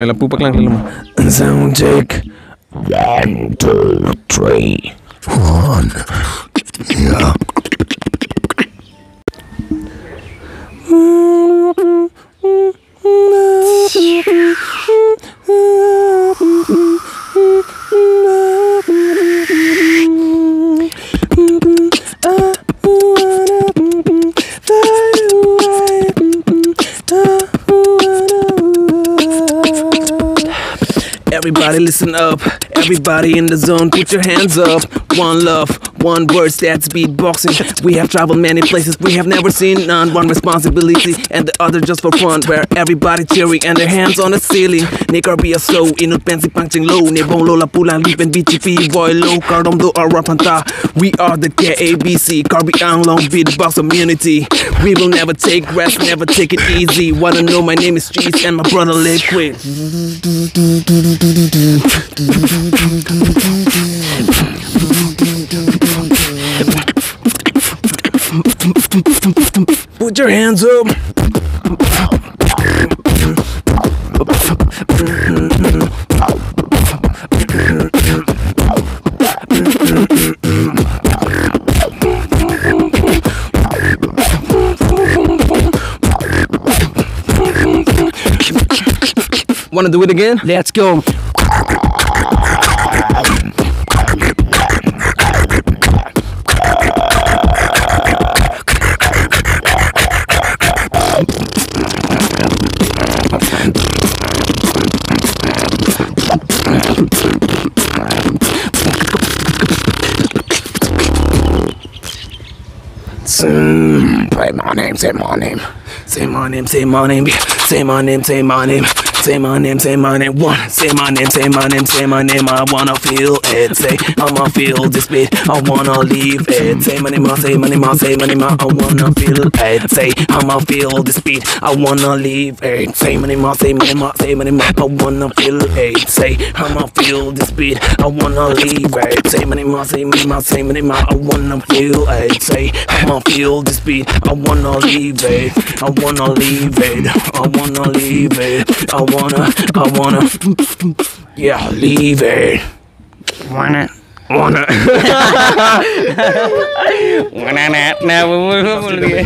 இல்லை பூ பார்க்கலாம் இல்லைம்மா sound check one two three one yeah Everybody listen up. Everybody in the zone, put your hands up. One love, one word, that's beatboxing. We have traveled many places we have never seen none. One responsibility and the other just for fun. Where everybody cheering and their hands on the ceiling. Ni karbi slow, inut pensi punching low. Ni bong lola pulang lipen BTP, boy low. Kardom do our rapanta. We are the KABC, Anglong Beatbox community. We will never take rest, never take it easy. Wanna know my name is Cheese and my brother Liquid. Put your hands up. Wanna do it again? Let's go. Say my name, say my name. Say my name, say my name, say my name, say my name, say my name, say my name. One, say my name, say my name, say my name. I wanna feel it. Say I'ma feel this beat. I wanna leave it. Say my name, I say my name, I say my name. I wanna feel it. Say I'ma feel this beat. I wanna leave it. Say my name, I say my name, I say my name. I wanna feel it. Say I'ma feel this beat. I wanna leave it. Say my name, I say my name, I say my name. I wanna feel it. Say I'ma feel this beat. I wanna leave it. I wanna leave it. I wanna leave it. I wanna, I wanna, yeah, leave it. Wanna. Wanna. Wanna na na boleh.